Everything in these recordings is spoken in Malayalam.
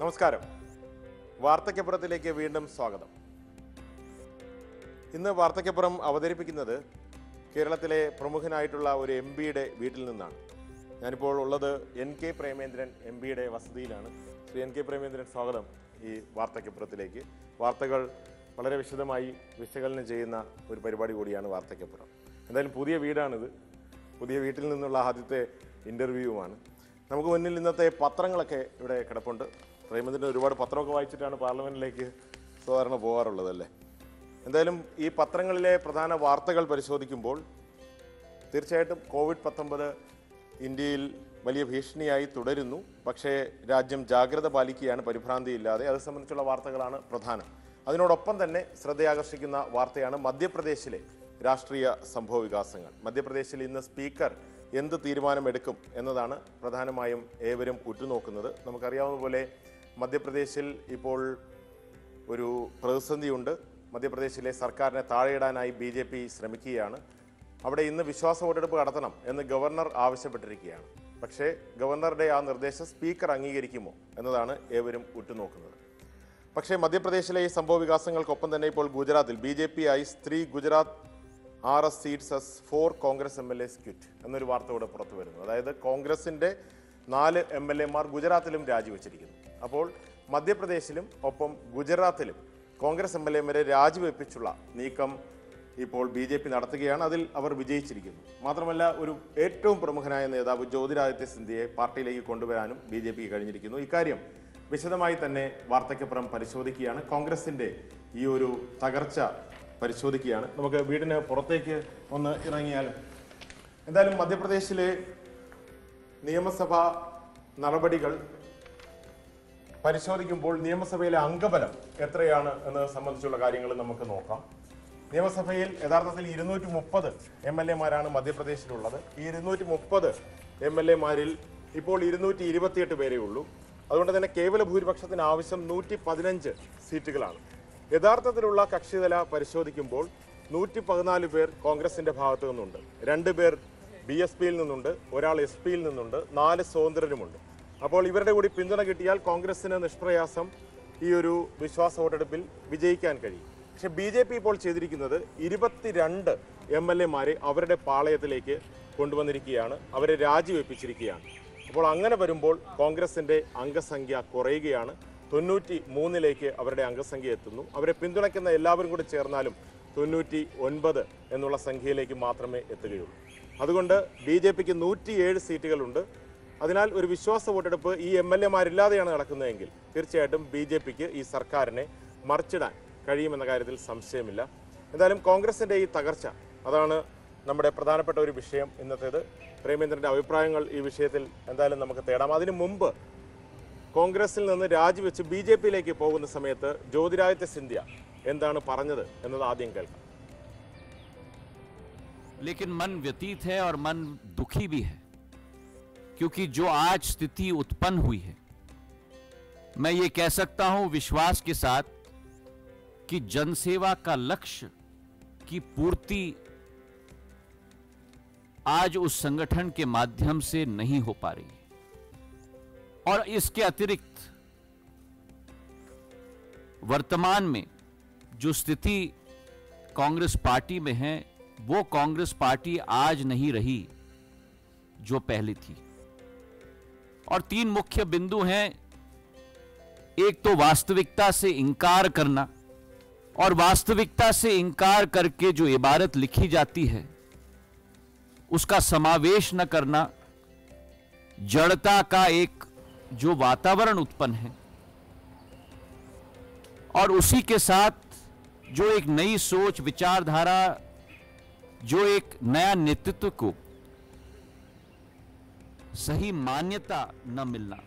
നമസ്കാരം. വാർത്തയ്ക്കപ്പുറത്തിലേക്ക് വീണ്ടും സ്വാഗതം. ഇന്ന് വാർത്തയ്ക്കപ്പുറം അവതരിപ്പിക്കുന്നത് കേരളത്തിലെ പ്രമുഖനായിട്ടുള്ള ഒരു എം പിയുടെ വീട്ടിൽ നിന്നാണ്. ഞാനിപ്പോൾ ഉള്ളത് എൻ കെ പ്രേമേന്ദ്രൻ എം പിയുടെ വസതിയിലാണ്. ശ്രീ എൻ കെ പ്രേമേന്ദ്രൻ സ്വാഗതം ഈ വാർത്തയ്ക്കപ്പുറത്തിലേക്ക് വാർത്തകൾ വളരെ വിശദമായി വിശകലനം ചെയ്യുന്ന ഒരു പരിപാടി കൂടിയാണ് വാർത്തയ്ക്കപ്പുറം എന്തായാലും പുതിയ വീടാണിത്. പുതിയ വീട്ടിൽ നിന്നുള്ള ആദ്യത്തെ ഇന്റർവ്യൂവുമാണ് നമുക്ക് മുന്നിൽ ഇന്നത്തെ പത്രങ്ങളൊക്കെ ഇവിടെ കിടപ്പുണ്ട്. പ്രേമത്തിന്റെ ഒരുപാട് പത്രമൊക്കെ വായിച്ചിട്ടാണ് പാർലമെന്റിലേക്ക് സാധാരണ പോകാറുള്ളത് എന്തായാലും ഈ പത്രങ്ങളിലെ പ്രധാന വാർത്തകൾ പരിശോധിക്കുമ്പോൾ തീർച്ചയായിട്ടും കോവിഡ് പത്തൊമ്പത് ഇന്ത്യയിൽ വലിയ ഭീഷണിയായി തുടരുന്നു. പക്ഷേ രാജ്യം ജാഗ്രത പാലിക്കുകയാണ് പരിഭ്രാന്തിയില്ലാതെ. അത് സംബന്ധിച്ചുള്ള വാർത്തകളാണ് പ്രധാനം. അതിനോടൊപ്പം തന്നെ ശ്രദ്ധയാകർഷിക്കുന്ന വാർത്തയാണ് മധ്യപ്രദേശിലെ രാഷ്ട്രീയ സംഭവ വികാസങ്ങൾ. മധ്യപ്രദേശിൽ ഇന്ന് സ്പീക്കർ എന്ത് തീരുമാനമെടുക്കും എന്നതാണ് പ്രധാനമായും ഏവരും ഉറ്റുനോക്കുന്നത്. നമുക്കറിയാവുന്ന പോലെ മധ്യപ്രദേശിൽ ഇപ്പോൾ ഒരു പ്രതിസന്ധിയുണ്ട്. മധ്യപ്രദേശിലെ സർക്കാരിനെ താഴെയിടാനായി ബി ജെ പി ശ്രമിക്കുകയാണ്. അവിടെ ഇന്ന് വിശ്വാസ വോട്ടെടുപ്പ് നടത്തണം എന്ന് ഗവർണർ ആവശ്യപ്പെട്ടിരിക്കുകയാണ്. പക്ഷേ ഗവർണറുടെ ആ നിർദ്ദേശം സ്പീക്കർ അംഗീകരിക്കുമോ എന്നതാണ് ഏവരും ഉറ്റുനോക്കുന്നത്. പക്ഷേ മധ്യപ്രദേശിലെ ഈ സംഭവ വികാസങ്ങൾക്കൊപ്പം തന്നെ ഇപ്പോൾ ഗുജറാത്തിൽ ബി ജെ പി ആയി സ്ത്രീ Gujarat R S seats S for Congress M L S quit എന്നൊരു വാർത്ത കൂടെ പുറത്തു വരുന്നു അതായത് കോൺഗ്രസിന്റെ നാല് എം എൽ എമാർ ഗുജറാത്തിലും രാജിവെച്ചിരിക്കുന്നു. അപ്പോൾ മധ്യപ്രദേശിലും ഒപ്പം ഗുജറാത്തിലും കോൺഗ്രസ് എം എൽ എമാരെ രാജിവെപ്പിച്ചുള്ള നീക്കം ഇപ്പോൾ ബി ജെ പി നടത്തുകയാണ്. അതിൽ അവർ വിജയിച്ചിരിക്കുന്നു. മാത്രമല്ല ഒരു ഏറ്റവും പ്രമുഖനായ നേതാവ് ജ്യോതിരാദിത്യ സിന്ധ്യയെ പാർട്ടിയിലേക്ക് കൊണ്ടുവരാനും ബി ജെ പിക്ക് കഴിഞ്ഞിരിക്കുന്നു. ഇക്കാര്യം വിശദമായി തന്നെ വാർത്തയ്ക്കപ്പുറം പരിശോധിക്കുകയാണ്. കോൺഗ്രസിന്റെ ഈ ഒരു തകർച്ച പരിശോധിക്കുകയാണ്. നമുക്ക് വീടിന് പുറത്തേക്ക് ഒന്ന് ഇറങ്ങിയാലും എന്തായാലും മധ്യപ്രദേശിലെ നിയമസഭാ നടപടികൾ പരിശോധിക്കുമ്പോൾ നിയമസഭയിലെ അംഗബലം എത്രയാണ് എന്നത് സംബന്ധിച്ചുള്ള കാര്യങ്ങൾ നമുക്ക് നോക്കാം. നിയമസഭയിൽ യഥാർത്ഥത്തിൽ ഇരുന്നൂറ്റി മുപ്പത് എം എൽ എമാരാണ് മധ്യപ്രദേശിലുള്ളത്. ഈ ഇരുന്നൂറ്റി മുപ്പത് എം എൽ എമാരിൽ ഇപ്പോൾ ഇരുന്നൂറ്റി ഇരുപത്തിയെട്ട് പേരേ ഉള്ളൂ. അതുകൊണ്ട് തന്നെ കേവല ഭൂരിപക്ഷത്തിന് ആവശ്യം നൂറ്റി പതിനഞ്ച് സീറ്റുകളാണ്. യഥാർത്ഥത്തിലുള്ള കക്ഷിതല പരിശോധിക്കുമ്പോൾ നൂറ്റി പതിനാല് പേർ കോൺഗ്രസിന്റെ ഭാഗത്തു നിന്നുണ്ട്. രണ്ട് പേർ ബി എസ് പിയിൽ നിന്നുണ്ട് ഒരാൾ എസ് പിയിൽ നിന്നുണ്ട് നാല് സ്വതന്ത്രരുമുണ്ട്. അപ്പോൾ ഇവരുടെ കൂടി പിന്തുണ കിട്ടിയാൽ കോൺഗ്രസിന് നിഷ്പ്രയാസം ഈ ഒരു വിശ്വാസ വോട്ടെടുപ്പിൽ വിജയിക്കാൻ കഴിയും. പക്ഷെ ബി ജെ പി ഇപ്പോൾ ചെയ്തിരിക്കുന്നത് ഇരുപത്തിരണ്ട് എം എൽ എമാരെ അവരുടെ പാളയത്തിലേക്ക് കൊണ്ടുവന്നിരിക്കുകയാണ്. അവരെ രാജിവെപ്പിച്ചിരിക്കുകയാണ്. അപ്പോൾ അങ്ങനെ വരുമ്പോൾ കോൺഗ്രസിന്റെ അംഗസംഖ്യ കുറയുകയാണ്. തൊണ്ണൂറ്റി മൂന്നിലേക്ക് അവരുടെ അംഗസംഖ്യ എത്തുന്നു. അവരെ പിന്തുണയ്ക്കുന്ന എല്ലാവരും കൂടി ചേർന്നാലും തൊണ്ണൂറ്റി ഒൻപത് എന്നുള്ള സംഖ്യയിലേക്ക് മാത്രമേ എത്തുകയുള്ളൂ. അതുകൊണ്ട് ബി ജെ പിക്ക് നൂറ്റിയേഴ് സീറ്റുകളുണ്ട്. അതിനാൽ ഒരു വിശ്വാസ വോട്ടെടുപ്പ് ഈ എം എൽ എമാരില്ലാതെയാണ് നടക്കുന്നതെങ്കിൽ തീർച്ചയായിട്ടും ബി ജെ പിക്ക് ഈ സർക്കാരിനെ മറിച്ചിടാൻ കഴിയുമെന്ന കാര്യത്തിൽ സംശയമില്ല എന്തായാലും കോൺഗ്രസിന്റെ ഈ തകർച്ച അതാണ് നമ്മുടെ പ്രധാനപ്പെട്ട ഒരു വിഷയം ഇന്നത്തേത് പ്രേമേന്ദ്രന്റെ അഭിപ്രായങ്ങൾ ഈ വിഷയത്തിൽ എന്തായാലും നമുക്ക് തേടാം അതിനു മുമ്പ് കോൺഗ്രസിൽ നിന്ന് രാജിവെച്ച് ബി ജെ പിയിലേക്ക് പോകുന്ന സമയത്ത് ജ്യോതിരാദിത്യ സിന്ധ്യ എന്താണ് പറഞ്ഞത് എന്നത് ആദ്യം കേൾക്കാം लेकिन मन व्यतीत है और मन दुखी भी है क्योंकि जो आज स्थिति उत्पन्न हुई है, मैं ये कह सकता हूँ विश्वास के साथ कि जनसेवा का लक्ष्य की पूर्ति आज उस संगठन के माध्यम से नहीं हो पा रही है। और इसके अतिरिक्त वर्तमान में जो स्थिति कांग्रेस पार्टी में है, वो कांग्रेस पार्टी आज नहीं रही जो पहले थी। और तीन मुख्य बिंदु हैं। एक तो वास्तविकता से इंकार करना और वास्तविकता से इंकार करके जो इबारत लिखी जाती है, उसका समावेश न करना जड़ता का एक जो वातावरण उत्पन्न है और उसी के साथ जो एक नई सोच, विचारधारा, जो एक नया नेतृत्व को सही मान्यता न मिलना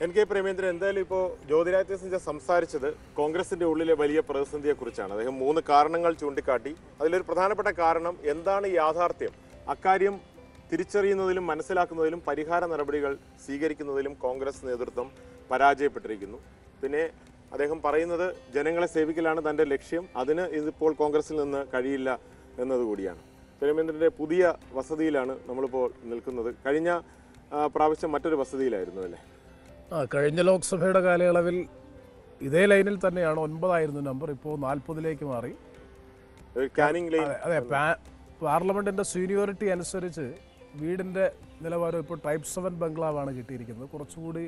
എൻ കെ പ്രേമേന്ദ്രൻ എന്തായാലും ഇപ്പോൾ ജ്യോതിരാദിത്യ സിന്ധ്യ സംസാരിച്ചത് കോൺഗ്രസിന്റെ ഉള്ളിലെ വലിയ പ്രതിസന്ധിയെക്കുറിച്ചാണ് അദ്ദേഹം മൂന്ന് കാരണങ്ങൾ ചൂണ്ടിക്കാട്ടി അതിലൊരു പ്രധാനപ്പെട്ട കാരണം എന്താണ് യാഥാർത്ഥ്യം അക്കാര്യം തിരിച്ചറിയുന്നതിലും മനസ്സിലാക്കുന്നതിലും പരിഹാര നടപടികൾ സ്വീകരിക്കുന്നതിലും കോൺഗ്രസ് നേതൃത്വം പരാജയപ്പെട്ടിരിക്കുന്നു പിന്നെ അദ്ദേഹം പറയുന്നത് ജനങ്ങളെ സേവിക്കലാണ് തൻ്റെ ലക്ഷ്യം അതിന് ഇതിപ്പോൾ കോൺഗ്രസിൽ നിന്ന് കഴിയില്ല എന്നതുകൂടിയാണ് പ്രേമേന്ദ്രന്റെ പുതിയ വസതിയിലാണ് നമ്മളിപ്പോൾ നിൽക്കുന്നത്. കഴിഞ്ഞ പ്രാവശ്യം മറ്റൊരു വസതിയിലായിരുന്നു അല്ലേ? ആ കഴിഞ്ഞ ലോക്സഭയുടെ കാലയളവിൽ ഇതേ ലൈനിൽ തന്നെയാണ് ഒൻപതായിരുന്നു നമ്പർ ഇപ്പോൾ നാൽപ്പതിലേക്ക് മാറി. അതെ പാർലമെന്റിന്റെ സീനിയോറിറ്റി അനുസരിച്ച് വീടിന്റെ നിലവാരം ഇപ്പോൾ ടൈപ്പ് സെവൻ ബംഗ്ലാവാണ് കിട്ടിയിരിക്കുന്നത്. കുറച്ചുകൂടി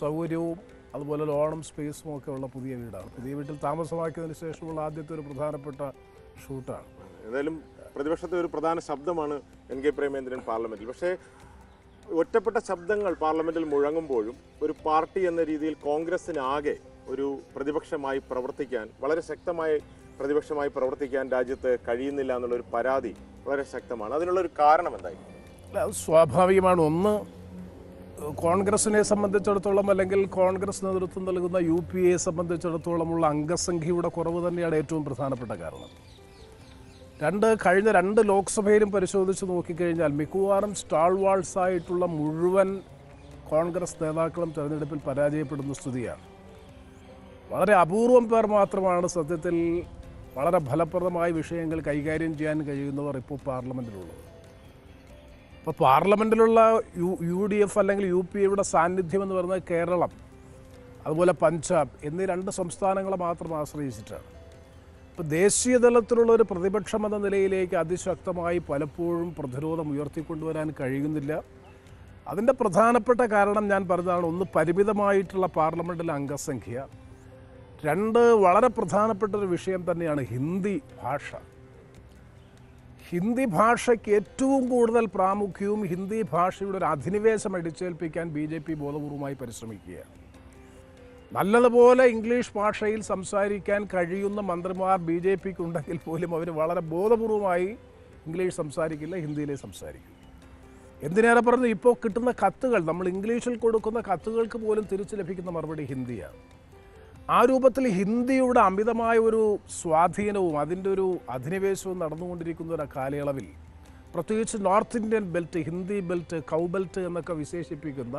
സൗകര്യവും അതുപോലെ ലോണും സ്പേസും ഒക്കെ ഉള്ള പുതിയ വീടാണ്. പുതിയ വീട്ടിൽ താമസമാക്കിയതിന് ശേഷമുള്ള ആദ്യത്തെ ഒരു പ്രധാനപ്പെട്ട ഷൂട്ടാണ്. ഏതായാലും പ്രതിപക്ഷത്തെ ഒരു പ്രധാന ശബ്ദമാണ് എൻ കെ പ്രേമേന്ദ്രൻ പാർലമെന്റിൽ. പക്ഷേ ഒറ്റപ്പെട്ട ശബ്ദങ്ങൾ പാർലമെന്റിൽ മുഴങ്ങുമ്പോഴും ഒരു പാർട്ടി എന്ന രീതിയിൽ കോൺഗ്രസിനാകെ ഒരു പ്രതിപക്ഷമായി പ്രവർത്തിക്കാൻ വളരെ ശക്തമായി പ്രതിപക്ഷമായി പ്രവർത്തിക്കാൻ രാജ്യത്ത് കഴിയുന്നില്ല എന്നുള്ള ഒരു പരാതി വളരെ ശക്തമാണ്. അതിനുള്ള ഒരു കാരണം എന്തായി സ്വാഭാവികമാണ്. ഒന്ന് കോൺഗ്രസിനെ സംബന്ധിച്ചിടത്തോളം അല്ലെങ്കിൽ കോൺഗ്രസ് നേതൃത്വം നൽകുന്ന യു പി എയെ സംബന്ധിച്ചിടത്തോളമുള്ള അംഗസംഖ്യയുടെ കുറവ് തന്നെയാണ് ഏറ്റവും പ്രധാനപ്പെട്ട കാരണം. രണ്ട് കഴിഞ്ഞ രണ്ട് ലോക്സഭയിലും പരിശോധിച്ച് നോക്കിക്കഴിഞ്ഞാൽ മിക്കവാറും സ്റ്റാൾ വാൾസ് ആയിട്ടുള്ള മുഴുവൻ കോൺഗ്രസ് നേതാക്കളും തെരഞ്ഞെടുപ്പിൽ പരാജയപ്പെടുന്ന സ്ഥിതിയാണ്. വളരെ അപൂർവം പേർ മാത്രമാണ് സത്യത്തിൽ വളരെ ഫലപ്രദമായ വിഷയങ്ങൾ കൈകാര്യം ചെയ്യാൻ കഴിയുന്നവർ ഇപ്പോൾ പാർലമെന്റിലുള്ളത് ഇപ്പോൾ പാർലമെന്റിലുള്ള യു യു ഡി എഫ് അല്ലെങ്കിൽ യു പി എയുടെ സാന്നിധ്യം എന്ന് പറയുന്നത് കേരളം അതുപോലെ പഞ്ചാബ് എന്നീ രണ്ട് സംസ്ഥാനങ്ങളെ മാത്രം ആശ്രയിച്ചിട്ടാണ്. ദേശീയ തലത്തിലുള്ള ഒരു പ്രതിപക്ഷം എന്ന നിലയിലേക്ക് അതിശക്തമായി പലപ്പോഴും പ്രതിരോധം ഉയർത്തിക്കൊണ്ടുവരാൻ കഴിയുന്നില്ല. അതിന്റെ പ്രധാനപ്പെട്ട കാരണം ഞാൻ പറഞ്ഞതാണ് ഒന്ന് പരിമിതമായിട്ടുള്ള പാർലമെന്റിലെ അംഗസംഖ്യ. രണ്ട് വളരെ പ്രധാനപ്പെട്ട ഒരു വിഷയം തന്നെയാണ് ഹിന്ദി ഭാഷ. ഹിന്ദി ഭാഷയ്ക്ക് ഏറ്റവും കൂടുതൽ പ്രാമുഖ്യവും ഹിന്ദി ഭാഷയുടെ ഒരു അധിനിവേശം അടിച്ചേൽപ്പിക്കാൻ ബി ജെ പി ബോധപൂർവമായി പരിശ്രമിക്കുകയാണ്. നല്ലതുപോലെ ഇംഗ്ലീഷ് ഭാഷയിൽ സംസാരിക്കാൻ കഴിയുന്ന മന്ത്രിമാർ ബി ജെ പിക്ക് ഉണ്ടെങ്കിൽ പോലും അവർ വളരെ ബോധപൂർവമായി ഇംഗ്ലീഷ് സംസാരിക്കില്ല ഹിന്ദിയിലേ സംസാരിക്കും. എന്തിനേറെ പറഞ്ഞു ഇപ്പോൾ കിട്ടുന്ന കത്തുകൾ നമ്മൾ ഇംഗ്ലീഷിൽ കൊടുക്കുന്ന കത്തുകൾക്ക് പോലും തിരിച്ചു ലഭിക്കുന്ന മറുപടി ഹിന്ദിയാണ്. ആ രൂപത്തിൽ ഹിന്ദിയുടെ അമിതമായ ഒരു സ്വാധീനവും അതിന്റെ ഒരു അധിനിവേശവും നടന്നുകൊണ്ടിരിക്കുന്ന ഒരു കാലയളവിൽ പ്രത്യേകിച്ച് North Indian belt Hindi belt cow belt എന്നൊക്കെ വിശേഷിപ്പിക്കുന്ന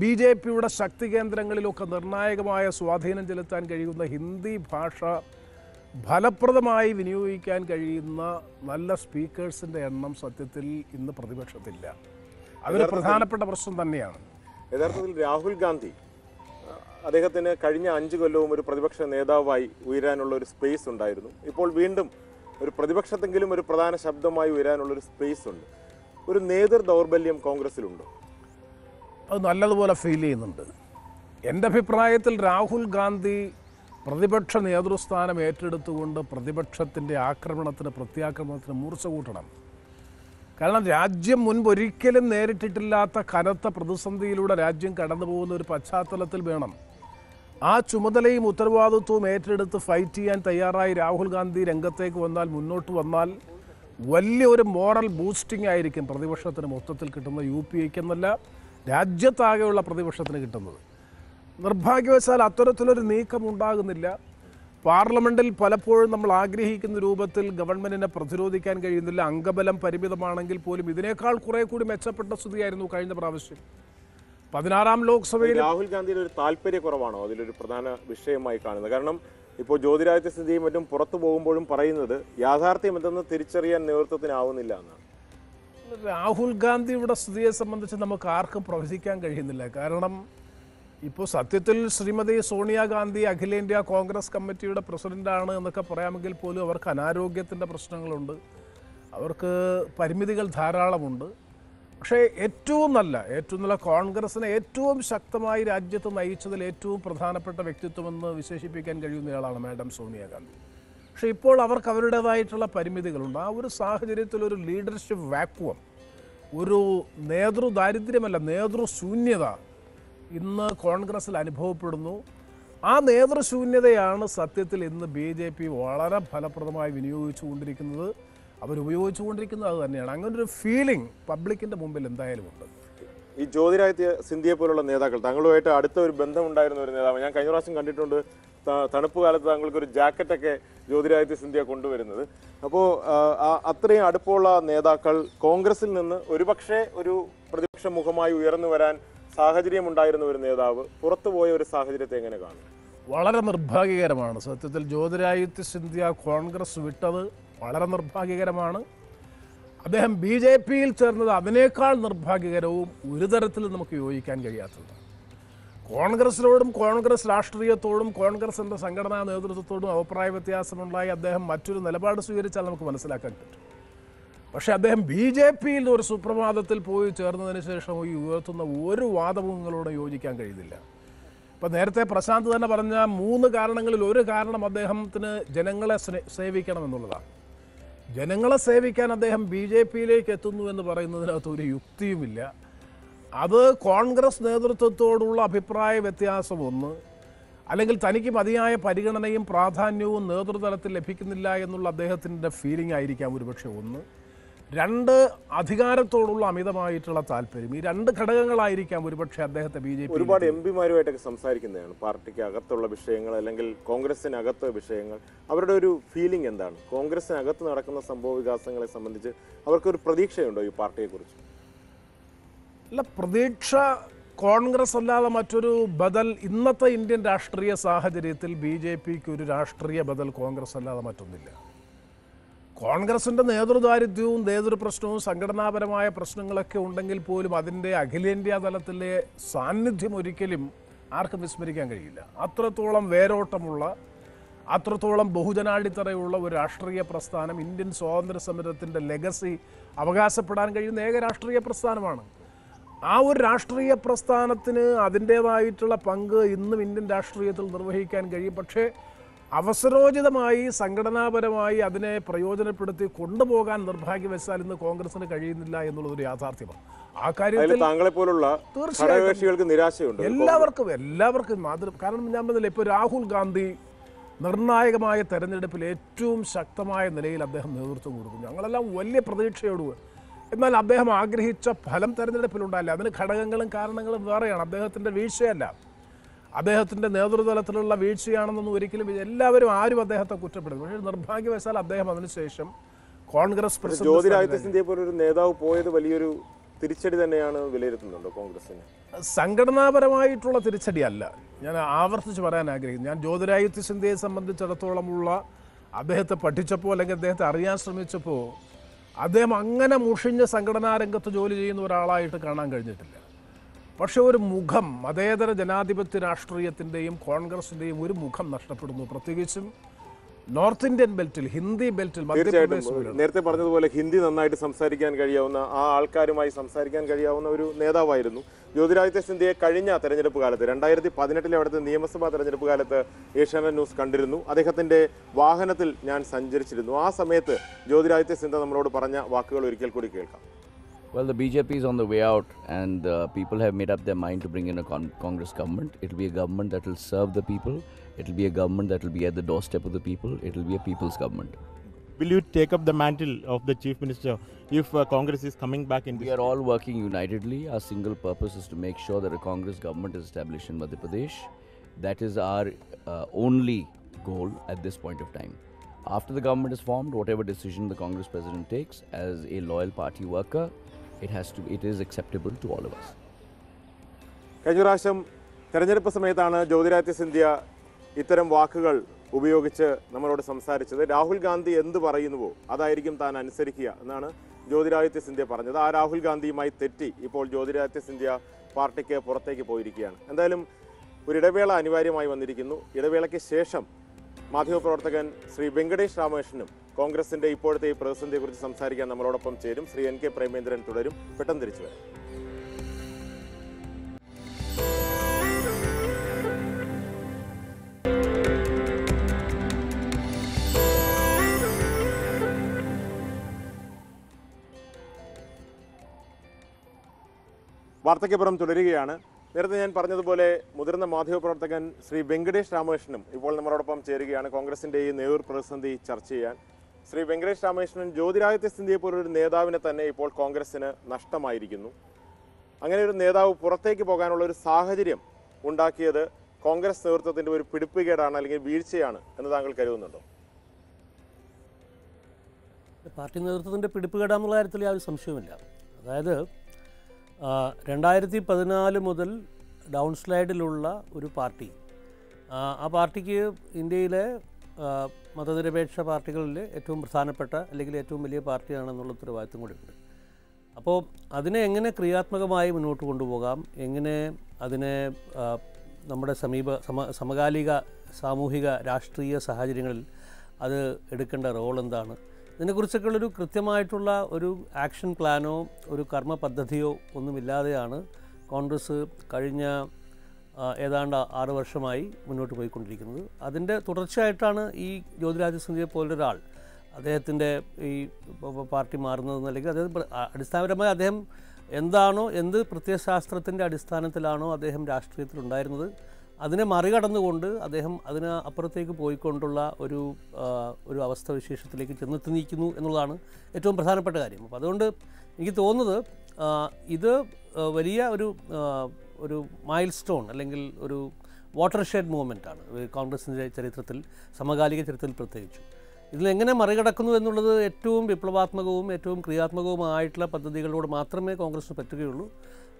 ബി ജെ പിയുടെ ശക്തി കേന്ദ്രങ്ങളിലൊക്കെ നിർണായകമായ സ്വാധീനം ചെലുത്താൻ കഴിയുന്ന ഹിന്ദി ഭാഷ ഫലപ്രദമായി വിനിയോഗിക്കാൻ കഴിയുന്ന നല്ല സ്പീക്കേഴ്സിന്റെ എണ്ണം സത്യത്തിൽ ഇന്ന് പ്രതിപക്ഷത്തില്ല. അതൊരു പ്രധാനപ്പെട്ട പ്രശ്നം തന്നെയാണ്. യഥാർത്ഥത്തിൽ രാഹുൽ ഗാന്ധി അദ്ദേഹത്തിന് കഴിഞ്ഞ അഞ്ച് കൊല്ലവും ഒരു പ്രതിപക്ഷ നേതാവായി ഉയരാനുള്ള ഒരു സ്പേസ് ഉണ്ടായിരുന്നു. ഇപ്പോൾ വീണ്ടും ഒരു പ്രതിപക്ഷത്തെങ്കിലും ഒരു പ്രധാന ശബ്ദമായി ഉയരാനുള്ള ഒരു സ്പേസ് ഉണ്ട്. ഒരു നേതൃ ദൗർബല്യം കോൺഗ്രസിലുണ്ടോ അത് നല്ലതുപോലെ ഫീൽ ചെയ്യുന്നുണ്ട്. എന്റെ അഭിപ്രായത്തിൽ രാഹുൽ ഗാന്ധി പ്രതിപക്ഷ നേതൃസ്ഥാനം ഏറ്റെടുത്തുകൊണ്ട് പ്രതിപക്ഷത്തിന്റെ ആക്രമണത്തിന് പ്രത്യാക്രമണത്തിന് മൂർച്ച കൂട്ടണം കാരണം രാജ്യം മുൻപൊരിക്കലും നേരിട്ടിട്ടില്ലാത്ത കനത്ത പ്രതിസന്ധിയിലൂടെ രാജ്യം കടന്നു പോകുന്ന ഒരു പശ്ചാത്തലത്തിൽ വേണം. ആ ചുമതലയും ഉത്തരവാദിത്വവും ഏറ്റെടുത്ത് ഫൈറ്റ് ചെയ്യാൻ തയ്യാറായി രാഹുൽ ഗാന്ധി രംഗത്തേക്ക് വന്നാൽ മുന്നോട്ട് വന്നാൽ വലിയൊരു മോറൽ ബൂസ്റ്റിംഗ് ആയിരിക്കും പ്രതിപക്ഷത്തിന് മൊത്തത്തിൽ കിട്ടുന്ന യു പി ഐക്കെന്നല്ല രാജ്യത്താകെയുള്ള പ്രതിപക്ഷത്തിന് കിട്ടുന്നത്. നിർഭാഗ്യവശാൽ അത്തരത്തിലൊരു നീക്കം ഉണ്ടാകുന്നില്ല. പാർലമെന്റിൽ പലപ്പോഴും നമ്മൾ ആഗ്രഹിക്കുന്ന രൂപത്തിൽ ഗവൺമെന്റിനെ പ്രതിരോധിക്കാൻ കഴിയുന്നില്ല. അംഗബലം പരിമിതമാണെങ്കിൽ പോലും ഇതിനേക്കാൾ കുറെ കൂടി മെച്ചപ്പെട്ട സ്ഥിതിയായിരുന്നു കഴിഞ്ഞ പ്രാവശ്യം. പതിനാറാം ലോക്സഭയിൽ രാഹുൽ ഗാന്ധിയുടെ ഒരു താല്പര്യക്കുറവാണോ അതിലൊരു പ്രധാന വിഷയമായി കാണുന്നത്. കാരണം ഇപ്പോൾ ജ്യോതിരാദിത്യ സിന്ധ്യയും മറ്റും പുറത്തു പോകുമ്പോഴും പറയുന്നത് യാഥാർത്ഥ്യം എന്തെന്ന് തിരിച്ചറിയാൻ നേതൃത്വത്തിനാവുന്നില്ല എന്നാണ്. രാഹുൽ ഗാന്ധിയുടെ സ്ഥിതിയെ സംബന്ധിച്ച് നമുക്ക് ആർക്കും പ്രവചിക്കാൻ കഴിയുന്നില്ല. കാരണം ഇപ്പോൾ സത്യത്തിൽ ശ്രീമതി സോണിയാഗാന്ധി അഖിലേന്ത്യാ കോൺഗ്രസ് കമ്മിറ്റിയുടെ പ്രസിഡന്റാണ് എന്നൊക്കെ പറയാമെങ്കിൽ പോലും അവർക്ക് അനാരോഗ്യത്തിന്റെ പ്രശ്നങ്ങളുണ്ട്. അവർക്ക് പരിമിതികൾ ധാരാളമുണ്ട്. പക്ഷേ ഏറ്റവും നല്ല ഏറ്റവും നല്ല കോൺഗ്രസിനെ ഏറ്റവും ശക്തമായി രാജ്യത്ത് നയിച്ചതിൽ ഏറ്റവും പ്രധാനപ്പെട്ട വ്യക്തിത്വമെന്ന് വിശേഷിപ്പിക്കാൻ കഴിയുന്നയാളാണ് മാഡം സോണിയാഗാന്ധി പക്ഷേ ഇപ്പോൾ അവർക്ക് അവരുടേതായിട്ടുള്ള പരിമിതികളുണ്ട്. ആ ഒരു സാഹചര്യത്തിൽ ഒരു ലീഡർഷിപ്പ് വാക്വം ഒരു നേതൃദാരിദ്ര്യമല്ല നേതൃശൂന്യത ഇന്ന് കോൺഗ്രസ്സിൽ അനുഭവപ്പെടുന്നു. ആ നേതൃശൂന്യതയാണ് സത്യത്തിൽ ഇന്ന് ബി ജെ പി വളരെ ഫലപ്രദമായി വിനിയോഗിച്ചുകൊണ്ടിരിക്കുന്നത്. അവരുപയോഗിച്ചുകൊണ്ടിരിക്കുന്നത് അത് തന്നെയാണ്. അങ്ങനെ ഒരു ഫീലിംഗ് പബ്ലിക്കിന്റെ മുമ്പിൽ എന്തായാലും ഉണ്ട്. ഈ ജ്യോതിരാദിത്യ സിന്ധ്യയെ പോലുള്ള നേതാക്കൾ താങ്കളുമായിട്ട് അടുത്ത ഒരു ബന്ധമുണ്ടായിരുന്ന ഒരു നേതാവ് ഞാൻ കഴിഞ്ഞ പ്രാവശ്യം കണ്ടിട്ടുണ്ട് തണുപ്പ് കാലത്ത് താങ്കൾക്ക് ഒരു ജാക്കറ്റൊക്കെ ജ്യോതിരാദിത്യ സിന്ധ്യ കൊണ്ടുവരുന്നത്. അപ്പോൾ അത്രയും അടുപ്പമുള്ള നേതാക്കൾ കോൺഗ്രസിൽ നിന്ന് ഒരുപക്ഷെ ഒരു പ്രതിപക്ഷ മുഖമായി ഉയർന്നു വരാൻ സാഹചര്യം ഉണ്ടായിരുന്ന ഒരു നേതാവ് പുറത്തുപോയ ഒരു സാഹചര്യത്തെ എങ്ങനെ കാണും? വളരെ നിർഭാഗ്യകരമാണ്. സത്യത്തിൽ ജ്യോതിരാദിത്യ സിന്ധ്യ കോൺഗ്രസ് വിട്ടത് വളരെ നിർഭാഗ്യകരമാണ്. അദ്ദേഹം ബി ജെ പിയിൽ ചേർന്നത് അതിനേക്കാൾ നിർഭാഗ്യകരവും ഒരു തരത്തിലും നമുക്ക് യോജിക്കാൻ കഴിയാത്തതാണ് കോൺഗ്രസിനോടും കോൺഗ്രസ് രാഷ്ട്രീയത്തോടും കോൺഗ്രസിന്റെ സംഘടനാ നേതൃത്വത്തോടും അഭിപ്രായ വ്യത്യാസമുണ്ടായി അദ്ദേഹം മറ്റൊരു നിലപാട് സ്വീകരിച്ചാൽ നമുക്ക് മനസ്സിലാക്കാൻ പറ്റും. പക്ഷേ അദ്ദേഹം ബി ജെ പിയിൽ ഒരു സുപ്രഭാതത്തിൽ പോയി ചേർന്നതിന് ശേഷം ഈ ഉയർത്തുന്ന ഒരു വാദവും നിങ്ങളോട് യോജിക്കാൻ കഴിയുന്നില്ല. ഇപ്പം നേരത്തെ പ്രശാന്ത് തന്നെ പറഞ്ഞ മൂന്ന് കാരണങ്ങളിൽ ഒരു കാരണം അദ്ദേഹത്തിന് ജനങ്ങളെ സേവിക്കണം എന്നുള്ളതാണ്. ജനങ്ങളെ സേവിക്കാൻ അദ്ദേഹം ബി ജെ പിയിലേക്ക് എത്തുന്നു എന്ന് പറയുന്നതിനകത്ത് ഒരു യുക്തിയുമില്ല. അത് കോൺഗ്രസ് നേതൃത്വത്തോടുള്ള അഭിപ്രായ വ്യത്യാസം ഒന്ന്. അല്ലെങ്കിൽ തനിക്ക് മതിയായ പരിഗണനയും പ്രാധാന്യവും നേതൃതലത്തിൽ ലഭിക്കുന്നില്ല എന്നുള്ള അദ്ദേഹത്തിന്റെ ഫീലിംഗ് ആയിരിക്കാം ഒരുപക്ഷെ ഒന്ന്. രണ്ട് അധികാരത്തോടുള്ള അമിതമായിട്ടുള്ള താല്പര്യം. ഈ രണ്ട് ഘടകങ്ങളായിരിക്കാം ഒരുപക്ഷെ അദ്ദേഹത്തെ ബി ജെ പി ഒരുപാട് എം പിമാരുമായിട്ടൊക്കെ സംസാരിക്കുന്നതാണ്. പാർട്ടിക്ക് അകത്തുള്ള വിഷയങ്ങൾ അല്ലെങ്കിൽ കോൺഗ്രസിനകത്ത് വിഷയങ്ങൾ. അവരുടെ ഒരു ഫീലിംഗ് എന്താണ്? കോൺഗ്രസിനകത്ത് നടക്കുന്ന സംഭവ വികാസങ്ങളെ സംബന്ധിച്ച് അവർക്കൊരു പ്രതീക്ഷയുണ്ടോ ഈ പാർട്ടിയെക്കുറിച്ച്? അല്ല പ്രതീക്ഷ കോൺഗ്രസ് അല്ലാതെ മറ്റൊരു ബദൽ ഇന്നത്തെ ഇന്ത്യൻ രാഷ്ട്രീയ സാഹചര്യത്തിൽ ബി ജെ പിക്ക് ഒരു രാഷ്ട്രീയ ബദൽ കോൺഗ്രസ് അല്ലാതെ മറ്റൊന്നില്ല. കോൺഗ്രസിന്റെ നേതൃദാരിദ്ര്യവും നേതൃ പ്രശ്നവും സംഘടനാപരമായ പ്രശ്നങ്ങളൊക്കെ ഉണ്ടെങ്കിൽ പോലും അതിന്റെ അഖിലേന്ത്യാ തലത്തിലെ സാന്നിധ്യം ഒരിക്കലും ആർക്കും വിസ്മരിക്കാൻ കഴിയില്ല. അത്രത്തോളം വേരോട്ടമുള്ള അത്രത്തോളം ബഹുജനാടിത്തറയുള്ള ഒരു രാഷ്ട്രീയ പ്രസ്ഥാനം ഇന്ത്യൻ സ്വാതന്ത്ര്യ സമരത്തിന്റെ ലെഗസി അവകാശപ്പെടാൻ കഴിയുന്ന ഏക രാഷ്ട്രീയ പ്രസ്ഥാനമാണ്. ആ ഒരു രാഷ്ട്രീയ പ്രസ്ഥാനത്തിന് അതിന്റേതായിട്ടുള്ള പങ്ക് ഇന്നും ഇന്ത്യൻ രാഷ്ട്രീയത്തിൽ നിർവഹിക്കാൻ കഴിയും. പക്ഷേ അവസരോചിതമായി സംഘടനാപരമായി അതിനെ പ്രയോജനപ്പെടുത്തി കൊണ്ടുപോകാൻ നിർഭാഗ്യവശാൽ ഇന്ന് കോൺഗ്രസിന് കഴിയുന്നില്ല എന്നുള്ളതൊരു യാഥാർത്ഥ്യമാണ്. ആ കാര്യത്തിൽ താങ്കളെ പോലുള്ള തീർച്ചയായിട്ടും. ഘടകകക്ഷികൾക്ക് നിരാശയുണ്ട്. എല്ലാവർക്കും എല്ലാവർക്കും മാതൃ കാരണം ഞാൻ പറഞ്ഞില്ല ഇപ്പോൾ രാഹുൽ ഗാന്ധി നിർണായകമായ തെരഞ്ഞെടുപ്പിൽ ഏറ്റവും ശക്തമായ നിലയിൽ അദ്ദേഹം നേതൃത്വം കൊടുക്കും ഞങ്ങളെല്ലാം വലിയ പ്രതീക്ഷയോട് എന്നാൽ അദ്ദേഹം ആഗ്രഹിച്ച ഫലം തെരഞ്ഞെടുപ്പിലുണ്ടായില്ല. അതിന് ഘടകങ്ങളും കാരണങ്ങളും വേറെയാണ്. അദ്ദേഹത്തിന്റെ വീഴ്ചയല്ല. അദ്ദേഹത്തിന്റെ നേതൃതലത്തിലുള്ള വീഴ്ചയാണെന്നൊന്നും ഒരിക്കലും എല്ലാവരും ആരും അദ്ദേഹത്തെ കുറ്റപ്പെടുന്നു പക്ഷേ നിർഭാഗ്യവശാൽ അദ്ദേഹം അതിനുശേഷം കോൺഗ്രസ് പ്രസിഡന്റ് ജ്യോതിരാദിത്യ സിന്ധ്യയെ പോലെ നേതാവ് പോയത് വലിയൊരു തിരിച്ചടി തന്നെയാണ് വിലയിരുത്തുന്നുണ്ടോ കോൺഗ്രസിന് സംഘടനാപരമായിട്ടുള്ള തിരിച്ചടിയല്ല. ഞാൻ ആവർത്തിച്ച് പറയാൻ ആഗ്രഹിക്കുന്നു. ഞാൻ ജ്യോതിരാദിത്യ സിന്ധ്യയെ സംബന്ധിച്ചിടത്തോളമുള്ള അദ്ദേഹത്തെ പഠിച്ചപ്പോൾ അല്ലെങ്കിൽ അദ്ദേഹത്തെ അറിയാൻ ശ്രമിച്ചപ്പോൾ അദ്ദേഹം അങ്ങനെ മുഷിഞ്ഞ സംഘടനാ രംഗത്ത് ജോലി ചെയ്യുന്ന ഒരാളായിട്ട് കാണാൻ കഴിഞ്ഞിട്ടില്ല. പക്ഷേ ഒരു മുഖം മതേതര ജനാധിപത്യ രാഷ്ട്രീയത്തിന്റെയും കോൺഗ്രസിന്റെയും ഒരു മുഖം നഷ്ടപ്പെടുന്നു. പ്രത്യേകിച്ചും നോർത്ത് ഇന്ത്യൻ ബെൽറ്റിൽ ഹിന്ദി ബെൽറ്റിൽ തീർച്ചയായിട്ടും. നേരത്തെ പറഞ്ഞതുപോലെ ഹിന്ദി നന്നായിട്ട് സംസാരിക്കാൻ കഴിയാവുന്ന ആ ആൾക്കാരുമായി സംസാരിക്കാൻ കഴിയാവുന്ന ഒരു നേതാവായിരുന്നു ജ്യോതിരാദിത്യ സിന്ധ്യയെ കഴിഞ്ഞ തെരഞ്ഞെടുപ്പ് കാലത്ത് രണ്ടായിരത്തി പതിനെട്ടിലെ അവിടുത്തെ നിയമസഭാ തെരഞ്ഞെടുപ്പ് കാലത്ത് ഏഷ്യാനെറ്റ് ന്യൂസ് കണ്ടിരുന്നു. അദ്ദേഹത്തിന്റെ വാഹനത്തിൽ ഞാൻ സഞ്ചരിച്ചിരുന്നു. ആ സമയത്ത് ജ്യോതിരാദിത്യ സിന്ധ്യ നമ്മളോട് പറഞ്ഞ വാക്കുകൾ ഒരിക്കൽ കൂടി കേൾക്കാം. Well, the BJP is on the way out, and uh, people have made up their mind to bring in a con- Congress government. It will be a government that will serve the people. It will be a government that will be at the doorstep of the people. It will be a people's government. Will you take up the mantle of the chief minister if uh, Congress is coming back in We are all working unitedly. Our single purpose is to make sure that a Congress government is established in Madhya Pradesh. That is our uh, only goal at this point of time. After the government is formed, whatever decision the Congress president takes, as a loyal party worker, it has to it is acceptable to all of us. കഴിഞ്ഞ പ്രാവശ്യം തെരഞ്ഞെടുപ്പ് സമയത്താണ് ജ്യോതിരാദിത്യ സിന്ധ്യ ഇത്തരം വാക്കുകൾ ഉപയോഗിച്ച് നമ്മളോട് സംസാരിച്ചത്. രാഹുൽ ഗാന്ധി എന്ത് പറയുന്നുവോ അതായിരിക്കും താൻ അനുസരിക്കുക എന്നാണ് ജ്യോതിരാദിത്യ സിന്ധ്യ പറഞ്ഞത്. ആ രാഹുൽ ഗാന്ധിയുമായി തെറ്റി ഇപ്പോൾ ജ്യോതിരാദിത്യ സിന്ധ്യ പാർട്ടിക്ക് പുറത്തേക്ക് പോയിരിക്കുകയാണ്. എന്തായാലും ഒരു ഇടവേള അനിവാര്യമായി വന്നിരിക്കുന്നു. ഇടവേളയ്ക്ക് ശേഷം മാധ്യമപ്രവർത്തകൻ ശ്രീ വെങ്കടേഷ് രാമകൃഷ്ണനും കോൺഗ്രസിന്റെ ഇപ്പോഴത്തെ ഈ പ്രതിസന്ധിയെക്കുറിച്ച് സംസാരിക്കാൻ നമ്മളോടൊപ്പം ചേരും. ശ്രീ എൻ കെ പ്രേമേന്ദ്രൻ തുടരും. പെട്ടെന്ന് തിരിച്ചു വരാം. വാർത്തയ്ക്കപ്പുറം തുടരുകയാണ്. നേരത്തെ ഞാൻ പറഞ്ഞതുപോലെ മുതിർന്ന മാധ്യമപ്രവർത്തകൻ ശ്രീ വെങ്കടേഷ് രാമകൃഷ്ണനും ഇപ്പോൾ നമ്മളോടൊപ്പം ചേരുകയാണ്. കോൺഗ്രസിന്റെ ഈ നേതൃ പ്രതിസന്ധി ചർച്ച ചെയ്യാൻ. ശ്രീ വെങ്കടേഷ് രാമകൃഷ്ണൻ ജ്യോതിരാദിത്യ സിന്ധ്യയെ പോലൊരു നേതാവിനെ തന്നെ ഇപ്പോൾ കോൺഗ്രസിന് നഷ്ടമായിരിക്കുന്നു. അങ്ങനെ ഒരു നേതാവ് പുറത്തേക്ക് പോകാനുള്ള ഒരു സാഹചര്യം ഉണ്ടാക്കിയത് കോൺഗ്രസ് നേതൃത്വത്തിന്റെ ഒരു പിടിപ്പുകേടാണ് അല്ലെങ്കിൽ വീഴ്ചയാണ് എന്ന് താങ്കൾ കരുതുന്നുണ്ടോ? പാർട്ടി നേതൃത്വത്തിന്റെ പിടിപ്പുകേടാന്നുള്ള കാര്യത്തിൽ യാതൊരു സംശയവുമില്ല. അതായത് രണ്ടായിരത്തി പതിനാല് മുതൽ ഡൗൺ സ്ലൈഡിലുള്ള ഒരു പാർട്ടി. ആ, പാർട്ടിക്ക് ഇന്ത്യയിലെ മതനിരപേക്ഷ പാർട്ടികളിൽ ഏറ്റവും പ്രധാനപ്പെട്ട അല്ലെങ്കിൽ ഏറ്റവും വലിയ പാർട്ടിയാണെന്നുള്ള ഉത്തരവാദിത്വം കൂടിയുണ്ട്. അപ്പോൾ അതിനെ എങ്ങനെ ക്രിയാത്മകമായി മുന്നോട്ട് കൊണ്ടുപോകാം? എങ്ങനെ അതിനെ നമ്മുടെ സമീപ സമ സമകാലിക സാമൂഹിക രാഷ്ട്രീയ സാഹചര്യങ്ങളിൽ അത് എടുക്കേണ്ട റോൾ എന്താണ്? ഇതിനെക്കുറിച്ചൊക്കെയുള്ളൊരു കൃത്യമായിട്ടുള്ള ഒരു ആക്ഷൻ പ്ലാനോ ഒരു കർമ്മ പദ്ധതിയോ ഒന്നുമില്ലാതെയാണ് കോൺഗ്രസ് കഴിഞ്ഞ ഏതാണ്ട് ആറ് വർഷമായി മുന്നോട്ട് പോയിക്കൊണ്ടിരിക്കുന്നത്. അതിന്റെ തുടർച്ചയായിട്ടാണ് ഈ ജ്യോതിരാജ് സിന്ധ്യയെ പോലൊരാൾ അദ്ദേഹത്തിന്റെ ഈ പാർട്ടി മാറുന്നതെന്ന് അല്ലെങ്കിൽ അദ്ദേഹം അടിസ്ഥാനപരമായി അദ്ദേഹം എന്താണോ എന്ത് പ്രത്യയശാസ്ത്രത്തിന്റെ അടിസ്ഥാനത്തിലാണോ അദ്ദേഹം രാഷ്ട്രീയത്തിലുണ്ടായിരുന്നത് അതിനെ മറികടന്നുകൊണ്ട് അദ്ദേഹം അതിന് അപ്പുറത്തേക്ക് പോയിക്കൊണ്ടുള്ള ഒരു ഒരു അവസ്ഥ വിശേഷത്തിലേക്ക് ചെന്നെത്തി നിൽക്കുന്നു എന്നുള്ളതാണ് ഏറ്റവും പ്രധാനപ്പെട്ട കാര്യം. അപ്പോൾ അതുകൊണ്ട് എനിക്ക് തോന്നുന്നത് ഇത് വലിയ ഒരു ഒരു മൈൽ സ്റ്റോൺ അല്ലെങ്കിൽ ഒരു വാട്ടർ ഷെഡ് മൂവ്മെന്റ് ആണ് ഈ കോൺഗ്രസിന്റെ ചരിത്രത്തിൽ സമകാലിക ചരിത്രത്തിൽ പ്രത്യേകിച്ചും. ഇതിലെങ്ങനെ മറികടക്കുന്നു എന്നുള്ളത് ഏറ്റവും വിപ്ലവാത്മകവും ഏറ്റവും ക്രിയാത്മകവുമായിട്ടുള്ള പദ്ധതികളിലൂടെ മാത്രമേ കോൺഗ്രസ് പറ്റുകയുള്ളൂ.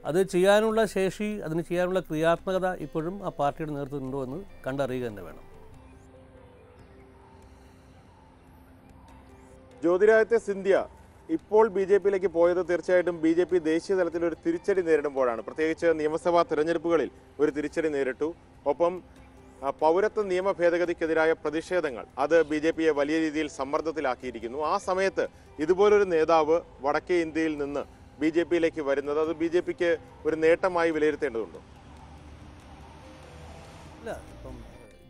അത് ചെയ്യാനുള്ള ശേഷി അതിന് ചെയ്യാനുള്ള ക്രിയാത്മകത ഇപ്പോഴും ആ പാർട്ടിയുടെ നേതൃത്വത്തിലുണ്ടോ എന്ന് കണ്ടറിയുക തന്നെ വേണം. ജ്യോതിരാദിത്യ സിന്ധ്യ ഇപ്പോൾ ബി ജെ പിയിലേക്ക് പോയത് തീർച്ചയായിട്ടും ബി ജെ പി ദേശീയ തലത്തിൽ ഒരു തിരിച്ചടി നേരിടുമ്പോഴാണ്. പ്രത്യേകിച്ച് നിയമസഭാ തെരഞ്ഞെടുപ്പുകളിൽ ഒരു തിരിച്ചടി നേരിട്ടു. ഒപ്പം പൗരത്വ നിയമ ഭേദഗതിക്കെതിരായ പ്രതിഷേധങ്ങൾ അത് ബി ജെ പിയെ വലിയ രീതിയിൽ സമ്മർദ്ദത്തിലാക്കിയിരിക്കുന്നു. ആ സമയത്ത് ഇതുപോലൊരു നേതാവ് വടക്കേ ഇന്ത്യയിൽ നിന്ന് ബി ജെ പിയിലേക്ക് വരുന്നത്? അത് ബി ജെ പിക്ക് ഒരു നേട്ടമായി വിലയിരുത്തേണ്ടതുണ്ടോ? ഇല്ല ഇപ്പം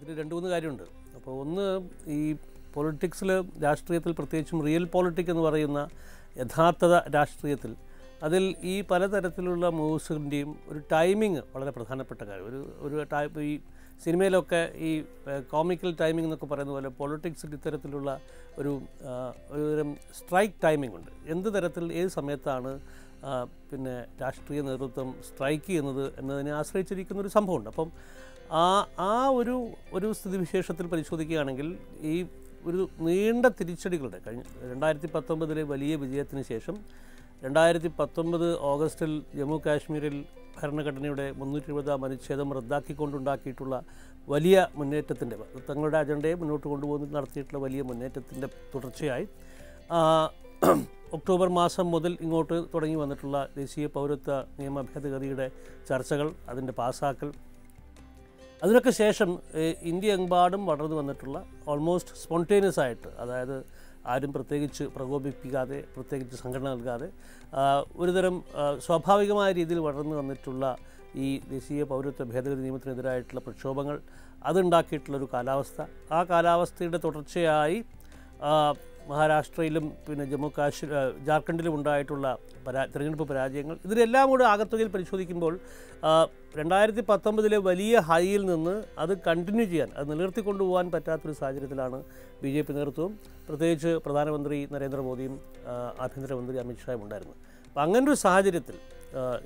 ഇതിൽ രണ്ട് മൂന്ന് കാര്യമുണ്ട്. അപ്പോൾ ഒന്ന് ഈ പൊളിറ്റിക്സിൽ രാഷ്ട്രീയത്തിൽ പ്രത്യേകിച്ചും റിയൽ പോളിറ്റിക് എന്ന് പറയുന്ന യഥാർത്ഥത രാഷ്ട്രീയത്തിൽ അതിൽ ഈ പലതരത്തിലുള്ള മൂവ്സിന്റെയും ഒരു ടൈമിങ് വളരെ പ്രധാനപ്പെട്ട കാര്യം. ഒരു ഒരു ടൈപ്പ് ഈ സിനിമയിലൊക്കെ ഈ കോമിക്കൽ ടൈമിംഗ് എന്നൊക്കെ പറയുന്ന പോലെ പൊളിറ്റിക്സിൽ ഇത്തരത്തിലുള്ള ഒരു ഒരു സ്ട്രൈക്ക് ടൈമിംഗ് ഉണ്ട്. എന്ത് തരത്തിൽ ഏത് സമയത്താണ് പിന്നെ രാഷ്ട്രീയ നേതൃത്വം സ്ട്രൈക്ക് ചെയ്യുന്നത് എന്നതിനെ ആശ്രയിച്ചിരിക്കുന്ന ഒരു സംഭവമുണ്ട്. അപ്പം ആ ആ ഒരു ഒരു സ്ഥിതിവിശേഷത്തിൽ പരിശോധിക്കുകയാണെങ്കിൽ ഈ ഒരു നീണ്ട തിരിച്ചടികളുടെ കഴിഞ്ഞ രണ്ടായിരത്തി പത്തൊമ്പതിലെ വലിയ വിജയത്തിന് ശേഷം രണ്ടായിരത്തി പത്തൊമ്പത് ഓഗസ്റ്റിൽ ജമ്മു കാശ്മീരിൽ ഭരണഘടനയുടെ മുന്നൂറ്റി എഴുപതാം അനുച്ഛേദം റദ്ദാക്കിക്കൊണ്ടുണ്ടാക്കിയിട്ടുള്ള വലിയ മുന്നേറ്റത്തിന്റെ തങ്ങളുടെ അജണ്ടയെ മുന്നോട്ട് കൊണ്ടുപോകുന്ന നടത്തിയിട്ടുള്ള വലിയ മുന്നേറ്റത്തിന്റെ തുടർച്ചയായി ഒക്ടോബർ മാസം മുതൽ ഇങ്ങോട്ട് തുടങ്ങി വന്നിട്ടുള്ള ദേശീയ പൗരത്വ നിയമ ഭേദഗതിയുടെ ചർച്ചകൾ അതിന്റെ പാസാക്കൽ. അതിനൊക്കെ ശേഷം ഇന്ത്യ എമ്പാടും വളർന്നു വന്നിട്ടുള്ള ഓൾമോസ്റ്റ് സ്പോണ്ടേനിയസ് ആയിട്ട് അതായത് ആരും പ്രത്യേകിച്ച് പ്രകോപിപ്പിക്കാതെ പ്രത്യേകിച്ച് സംഘടന നൽകാതെ ഒരുതരം സ്വാഭാവികമായ രീതിയിൽ വളർന്നു വന്നിട്ടുള്ള ഈ ദേശീയ പൗരത്വ ഭേദഗതി നിയമത്തിനെതിരായിട്ടുള്ള പ്രക്ഷോഭങ്ങൾ അതുണ്ടാക്കിയിട്ടുള്ളൊരു കാലാവസ്ഥ. ആ കാലാവസ്ഥയുടെ തുടർച്ചയായി മഹാരാഷ്ട്രയിലും പിന്നെ ജമ്മു കാശ്മീർ ജാർഖണ്ഡിലും ഉണ്ടായിട്ടുള്ള പരാ തിരഞ്ഞെടുപ്പ് പരാജയങ്ങൾ ഇതിനെല്ലാം കൂടെ ആകത്തുകയിൽ പരിശോധിക്കുമ്പോൾ രണ്ടായിരത്തി പത്തൊമ്പതിലെ വലിയ ഹൈയിൽ നിന്ന് അത് കണ്ടിന്യൂ ചെയ്യാൻ അത് നിലനിർത്തിക്കൊണ്ടുപോകാൻ പറ്റാത്തൊരു സാഹചര്യത്തിലാണ് ബി ജെ പി നേതൃത്വവും. പ്രത്യേകിച്ച് പ്രധാനമന്ത്രി നരേന്ദ്രമോദിയും ആഭ്യന്തരമന്ത്രി അമിത്ഷായും ഉണ്ടായിരുന്നത് അപ്പം അങ്ങനൊരു സാഹചര്യത്തിൽ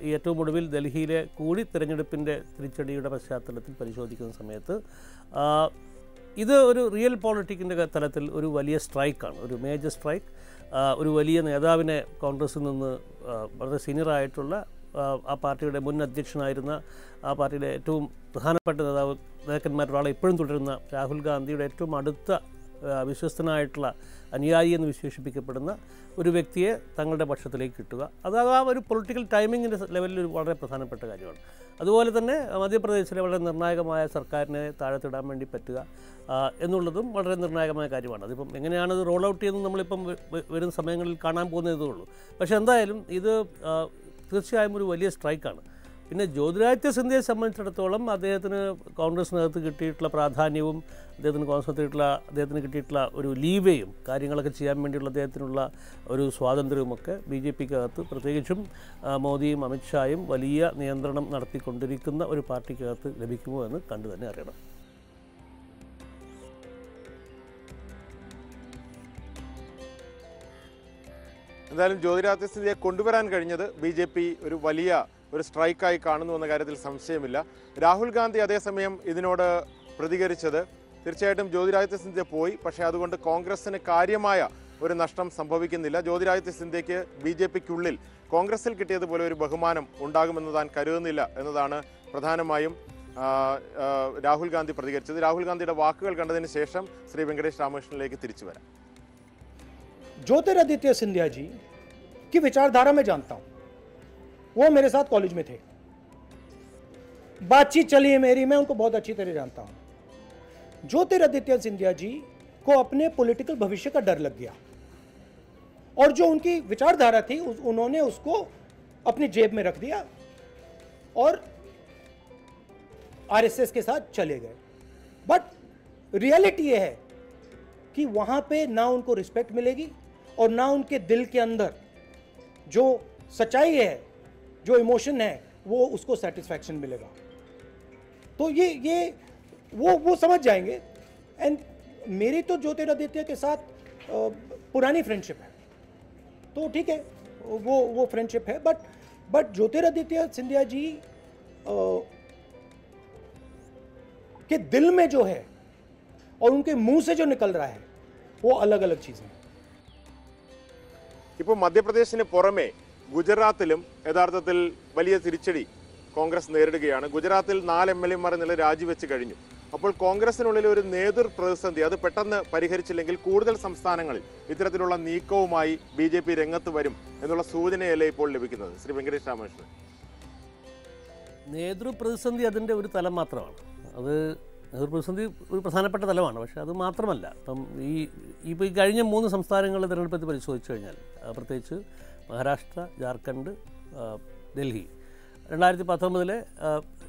ഈ ഏറ്റവും ഒടുവിൽ ഡൽഹിയിലെ കൂടി തിരഞ്ഞെടുപ്പിന്റെ തിരിച്ചടിയുടെ പശ്ചാത്തലത്തിൽ പരിശോധിക്കുന്ന സമയത്ത് ഇത് ഒരു റിയൽ പോളിറ്റിക്കിന്റെ തലത്തിൽ ഒരു വലിയ സ്ട്രൈക്കാണ് ഒരു മേജർ സ്ട്രൈക്ക് ഒരു വലിയ നേതാവിനെ കോൺഗ്രസിൽ നിന്ന് വളരെ സീനിയറായിട്ടുള്ള ആ, പാർട്ടിയുടെ മുൻ അധ്യക്ഷനായിരുന്ന ആ പാർട്ടിയുടെ ഏറ്റവും പ്രധാനപ്പെട്ട നേതാവ് നേതാക്കന്മാരൊരാളെ ഇപ്പോഴും തുടരുന്ന രാഹുൽ ഗാന്ധിയുടെ ഏറ്റവും അടുത്ത വിശ്വസ്തനായിട്ടുള്ള അനുയായി എന്ന് വിശേഷിപ്പിക്കപ്പെടുന്ന ഒരു വ്യക്തിയെ തങ്ങളുടെ പക്ഷത്തിലേക്ക് കിട്ടുക. അത് ആ ഒരു പൊളിറ്റിക്കൽ ടൈമിങ്ങിന്റെ ലെവലിൽ ഒരു വളരെ പ്രധാനപ്പെട്ട കാര്യമാണ്. അതുപോലെ തന്നെ മധ്യപ്രദേശിലെ വളരെ നിർണായകമായ സർക്കാരിനെ താഴത്തിടാൻ വേണ്ടി പറ്റുക എന്നുള്ളതും വളരെ നിർണായകമായ കാര്യമാണ്. അതിപ്പം എങ്ങനെയാണത് റോൾ ഔട്ട് ചെയ്യുന്നത് നമ്മളിപ്പം വരുന്ന സമയങ്ങളിൽ കാണാൻ പോകുന്നതേ ഉള്ളൂ. പക്ഷേ എന്തായാലും ഇത് തീർച്ചയായും ഒരു വലിയ സ്ട്രൈക്കാണ് പിന്നെ ജ്യോതിരാദിത്യ സിന്ധ്യയെ സംബന്ധിച്ചിടത്തോളം അദ്ദേഹത്തിന് കോൺഗ്രസിനകത്ത് കിട്ടിയിട്ടുള്ള പ്രാധാന്യവും അദ്ദേഹത്തിന് കോൺഗ്രസ് കിട്ടിയിട്ടുള്ള അദ്ദേഹത്തിന് കിട്ടിയിട്ടുള്ള ഒരു ലീവേയും കാര്യങ്ങളൊക്കെ ചെയ്യാൻ വേണ്ടിയുള്ള അദ്ദേഹത്തിനുള്ള ഒരു സ്വാതന്ത്ര്യവുമൊക്കെ ബി ജെ പിക്കകത്ത് പ്രത്യേകിച്ചും മോദിയും അമിത്ഷായും വലിയ നിയന്ത്രണം നടത്തിക്കൊണ്ടിരിക്കുന്ന ഒരു പാർട്ടിക്കകത്ത് ലഭിക്കുമോ എന്ന് കണ്ടു തന്നെ അറിയണം. എന്തായാലും ജ്യോതിരാദിത്യ സിന്ധ്യയെ കൊണ്ടുവരാൻ കഴിഞ്ഞത് ബി ഒരു വലിയ ഒരു സ്ട്രൈക്കായി കാണുന്നു എന്ന കാര്യത്തിൽ സംശയമില്ല രാഹുൽ ഗാന്ധി അതേസമയം ഇതിനോട് പ്രതികരിച്ചത് തീർച്ചയായിട്ടും ജ്യോതിരാദിത്യ സിന്ധ്യ പോയി പക്ഷേ അതുകൊണ്ട് കോൺഗ്രസിന് കാര്യമായ ഒരു നഷ്ടം സംഭവിക്കുന്നില്ല ജ്യോതിരാദിത്യ സിന്ധ്യയ്ക്ക് ബി ജെ പിക്കുള്ളിൽ കോൺഗ്രസിൽ കിട്ടിയതുപോലെ ഒരു ബഹുമാനം ഉണ്ടാകുമെന്ന് താൻ കരുതുന്നില്ല എന്നതാണ് പ്രധാനമായും ആ, ആ, രാഹുൽ ഗാന്ധി പ്രതികരിച്ചത് രാഹുൽ ഗാന്ധിയുടെ വാക്കുകൾ കണ്ടതിന് ശേഷം ശ്രീ വെങ്കടേഷ് രാമകൃഷ്ണനിലേക്ക് തിരിച്ചു വരാം ज्योतिरादित्य सिंधिया जी की विचारधारा मैं जानता हूं वो मेरे साथ कॉलेज में थे। बातचीत चली है मेरी मैं उनको बहुत अच्छी तरह जानता हूँ। ज्योतिरादित्य सिंधिया जी को अपने पॉलिटिकल भविष्य का डर लग गया। और जो उनकी विचारधारा थी उस, उन्होंने उसको अपनी जेब में रख दिया और आरएसएस के साथ चले गए। बट रियलिटी ये है कि वहाँ पे ना उनको रिस्पेक्ट मिलेगी और ना उनके दिल के अंदर जो सच्चाई है जो इमोशन है वो उसको सेटिस्फैक्शन मिलेगा। तो ये ये वो वो समझ जाएँगे। एंड मेरी तो ज्योतिरादित्य के साथ पुरानी फ्रेंडशिप है। तो ठीक है वो वो फ्रेंडशिप है। बट बट ज्योतिरादित्य सिंधिया जी आ, के दिल में जो है और उनके मुँह से जो निकल रहा है वो अलग अलग चीज़ें मध्य प्रदेश मध्यप्रदेश ने ഗുജറാത്തിലും യഥാർത്ഥത്തിൽ വലിയ തിരിച്ചടി കോൺഗ്രസ് നേരിടുകയാണ്. ഗുജറാത്തിൽ നാല് എം എൽ എമാർ ഇന്നലെ രാജിവെച്ച് കഴിഞ്ഞു. അപ്പോൾ കോൺഗ്രസിനുള്ളിൽ ഒരു നേതൃ പ്രതിസന്ധി അത് പെട്ടെന്ന് പരിഹരിച്ചില്ലെങ്കിൽ കൂടുതൽ സംസ്ഥാനങ്ങളിൽ ഇത്തരത്തിലുള്ള നീക്കവുമായി ബി ജെ പി രംഗത്ത് വരും എന്നുള്ള സൂചനയല്ലേ ഇപ്പോൾ ലഭിക്കുന്നത്. ശ്രീ വെങ്കടേഷ് രാമകൃഷ്ണൻ. നേതൃ പ്രതിസന്ധി അതിന്റെ ഒരു തലം മാത്രമാണ്. അത് നേതൃ പ്രതിസന്ധി ഒരു പ്രധാനപ്പെട്ട തലമാണ്. പക്ഷേ അത് മാത്രമല്ല. ഇപ്പം ഈ ഇപ്പോൾ ഈ കഴിഞ്ഞ മൂന്ന് സംസ്ഥാനങ്ങളിലെ തിരഞ്ഞെടുപ്പ് പരിശോധിച്ചു കഴിഞ്ഞാൽ പ്രത്യേകിച്ച് മഹാരാഷ്ട്ര ജാർഖണ്ഡ് ഡൽഹി. രണ്ടായിരത്തി പത്തൊമ്പതിലെ